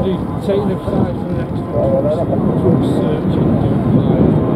bloody taking a flight for the next one. Search and do flight.